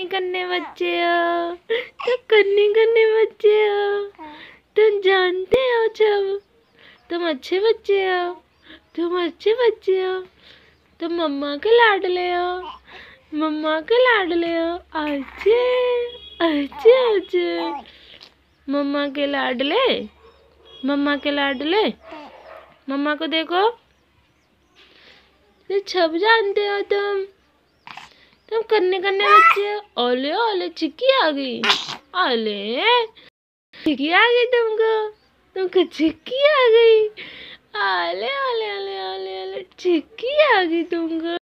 नहीं करने बच्चे तो करने करने बच्चे हो? तुम जानते हो जब तुम अच्छे बच्चे हो, तुम अच्छे बच्चे हो, तुम मम्मा के लाडले हो, मम्मा के लाडले हो अच्छे अच्छे अच्छे मम्मा के लाडले? मम्मा के लाडले? मम्मा को देखो। ये छप जानते हो तुम? तुम करने करने बच्चे ओले ओले, चिक्की आ गई। ओले, चिक्की आ गई तुमको। तुमको चिक्की आ गई। आले आले आले आले आले चिक्की आ गई तुमको।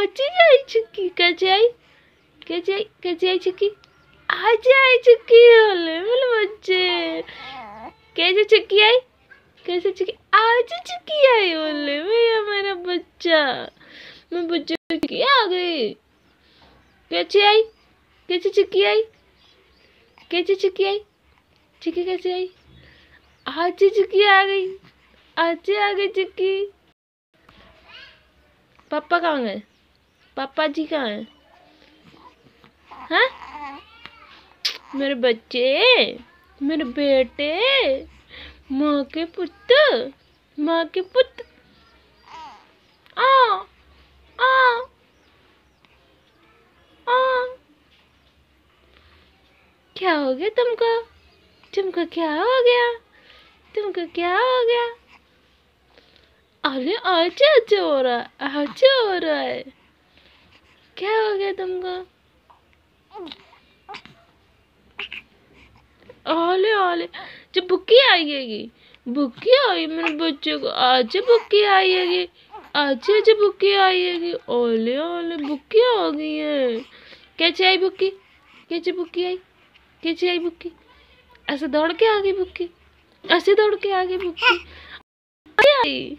अच्छी आई चिक्की, कैसे आई? कैसे आई? कैसे आई चिक्की? आज आई चिक्की, ओले मेरे बच्चे। कैसे चिक्की आई? कैसे चिक्की? आज चिक्की आई बोले भैया, मेरा बच्चा। मैं बच्चे चिक्की आ गई। कैसे आई कैसे चिक्की आई कैसे चिक्की आई चिक्की आई आज चिक्की आ गई आज आ गई चिक्की पापा कहाँ गए पापा जी कहाँ हैं हाँ मेरे बच्चे, मेरे बेटे, माँ के पुत्र, माँ के पुत्र। आ आ आ। क्या हो गया तुमको? तुमको क्या हो गया? तुमको क्या हो गया? अरे अच्छा अच्छा हो रहा है अच्छा हो रहा है। क्या हो गया तुमको? ओले ओले जब बुक्की आएगी बुक्की आई मेरे बच्चे को, आज बुक्की आएगी आज आज बुक्की आएगी ओले ओले बुक्की आ गई है। कैसे आई बुक्की? कैसे बुक्की आई? कैसे आई बुक्की। ऐसे दौड़ के आ गई बुक्की। ऐसे दौड़ के आ गई बुक्की। आई